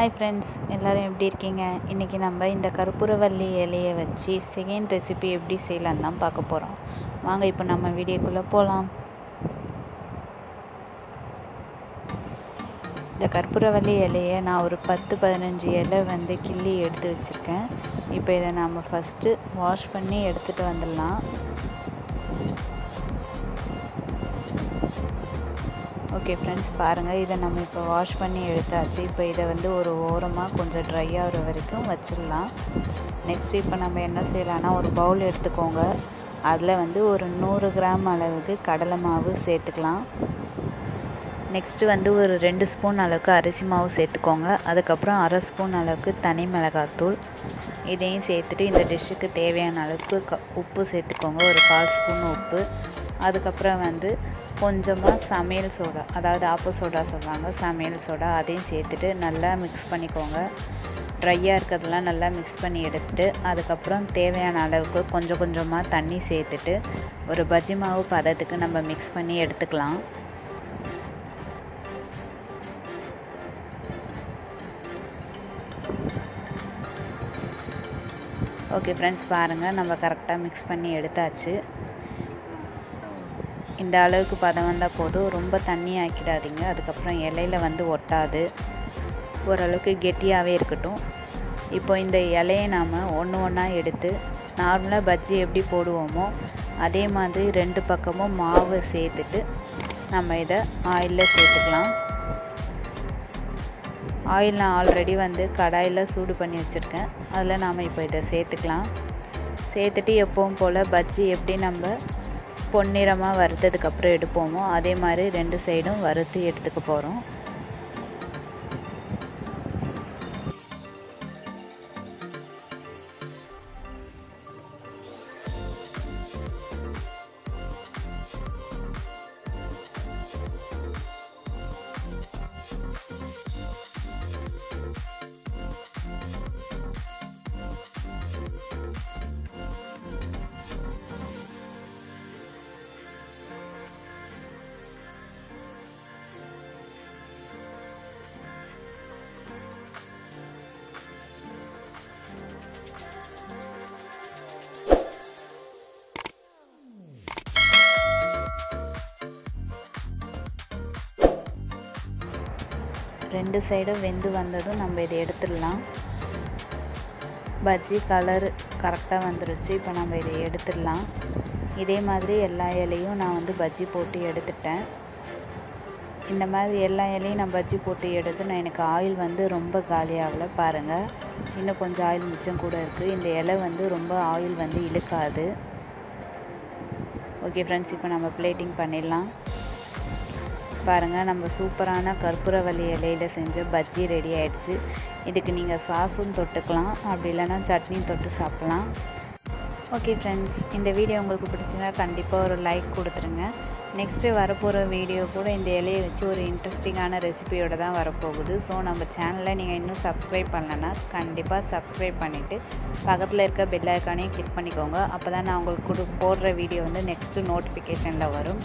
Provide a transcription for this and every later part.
Hi friends எல்லோரும் எப்படி இருக்கீங்க? இன்றைக்கி நம்ம இந்த கற்பூரவள்ளி இலையை வச்சு செகண்ட் ரெசிபி எப்படி செய்யலான்னு தான் பார்க்க போகிறோம் வாங்க இப்போ நம்ம வீடியோக்குள்ளே போகலாம் இந்த கற்பூரவள்ளி இலையை நான் ஒரு பத்து பதினஞ்சு இலை வந்து கிள்ளி எடுத்து வச்சுருக்கேன். இப்போ இதை நாம் ஃபஸ்ட்டு வாஷ் பண்ணி எடுத்துகிட்டு வந்துடலாம். ஓகே ஃப்ரெண்ட்ஸ் பாருங்கள் இதை நம்ம இப்போ வாஷ் பண்ணி எடுத்தாச்சு. இப்போ இதை வந்து ஒரு ஓரமாக கொஞ்சம் ட்ரை ஆகிற வரைக்கும் வச்சிடலாம். நெக்ஸ்ட் இப்போ நம்ம என்ன செய்யலாம்னா ஒரு பவுல் எடுத்துக்கோங்க. அதில் வந்து ஒரு நூறு கிராம் அளவுக்கு கடலை மாவு சேர்த்துக்கலாம். நெக்ஸ்ட்டு வந்து ஒரு ரெண்டு ஸ்பூன் அளவுக்கு அரிசி மாவு சேர்த்துக்கோங்க. அதுக்கப்புறம் அரை ஸ்பூன் அளவுக்கு தனி மிளகாத்தூள் இதையும் சேர்த்துட்டு இந்த டிஷ்ஷுக்கு தேவையான அளவுக்கு க உப்பு சேர்த்துக்கோங்க. ஒரு கால் ஸ்பூன் உப்பு. அதுக்கப்புறம் வந்து கொஞ்சமாக சமையல் சோடா அதாவது ஆப்போ சோடா சொல்லுவாங்க. சமையல் சோடா அதையும் சேர்த்துட்டு நல்லா மிக்ஸ் பண்ணிக்கோங்க. ட்ரையாக இருக்கிறதெல்லாம் நல்லா மிக்ஸ் பண்ணி எடுத்துட்டு அதுக்கப்புறம் தேவையான அளவுக்கு கொஞ்சம் கொஞ்சமாக தண்ணி சேர்த்துட்டு ஒரு பஜ்ஜி மாவு பதத்துக்கு நம்ம மிக்ஸ் பண்ணி எடுத்துக்கலாம். ஓகே ஃப்ரெண்ட்ஸ் பாருங்கள் நம்ம கரெக்டாக மிக்ஸ் பண்ணி எடுத்தாச்சு. இந்த அளவுக்கு பதம் வந்தால் போதும். ரொம்ப தண்ணி ஆக்கிடாதீங்க. அதுக்கப்புறம் இலையில வந்து ஒட்டாது. ஓரளவுக்கு கெட்டியாகவே இருக்கட்டும். இப்போ இந்த இலையை நாம் ஒன்று ஒன்றா எடுத்து நார்மலாக பஜ்ஜி எப்படி போடுவோமோ அதே மாதிரி ரெண்டு பக்கமும் மாவு சேர்த்துட்டு நம்ம இதை ஆயிலில் சேர்த்துக்கலாம். ஆயில் நான் ஆல்ரெடி வந்து கடாயில் சூடு பண்ணி வச்சுருக்கேன். அதில் நாம் இப்போ இதை சேர்த்துக்கலாம். சேர்த்துட்டு எப்பவும் போல் பஜ்ஜி எப்படி நம்ம பொன்னிறமாக வறுத்ததுக்கப்புறம் எடுப்போமோ அதே மாதிரி ரெண்டு சைடும் வறுத்து எடுத்துக்க போகிறோம் ரெண்டு சைடும் வெந்து வந்ததும் நம்ம இதை எடுத்துடலாம். பஜ்ஜி கலர் கரெக்டாக வந்துருச்சு. இப்போ நம்ம இதை எடுத்துடலாம். இதே மாதிரி எல்லா இலையும் நான் வந்து பஜ்ஜி போட்டு எடுத்துட்டேன். இந்த மாதிரி எல்லா இலையும் நான் பஜ்ஜி போட்டு எடுத்து நான் எனக்கு ஆயில் வந்து ரொம்ப காலியாகல பாருங்கள் இன்னும் கொஞ்சம் ஆயில் மிச்சம் கூட இருக்குது இந்த இலை வந்து ரொம்ப ஆயில் வந்து இழுக்காது. ஓகே ஃப்ரெண்ட்ஸ் இப்போ நம்ம பிளேட்டிங் பண்ணிடலாம். பாருங்கள் நம்ம சூப்பரான கற்பூரவள்ளி இலையில் செஞ்ச பஜ்ஜி ரெடி ஆகிடுச்சு இதுக்கு நீங்கள் சாஸும் தொட்டுக்கலாம் அப்படி இல்லைன்னா சட்னியும் தொட்டு சாப்பிட்லாம். ஓகே ஃப்ரெண்ட்ஸ் இந்த வீடியோ உங்களுக்கு பிடிச்சிருந்தா கண்டிப்பாக ஒரு லைக் கொடுத்துருங்க. நெக்ஸ்ட்டு வரப்போகிற வீடியோ கூட இந்த இலையை வச்சு ஒரு இன்ட்ரெஸ்டிங்கான ரெசிபியோடு தான் வரப்போகுது. ஸோ நம்ம சேனலை நீங்கள் இன்னும் சப்ஸ்கிரைப் பண்ணலைன்னா கண்டிப்பாக சப்ஸ்கிரைப் பண்ணிவிட்டு பக்கத்தில் இருக்க பெல் ஐக்கானையும் கிளிக் பண்ணிக்கோங்க. அப்போ தான் நான் உங்களுக்கு கொடு போடுற வீடியோ வந்து நெக்ஸ்ட்டு நோட்டிஃபிகேஷனில் வரும்.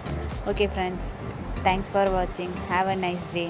ஓகே ஃப்ரெண்ட்ஸ் தேங்க்ஸ் ஃபார் வாட்சிங் ஹாவ் அ நைஸ் டே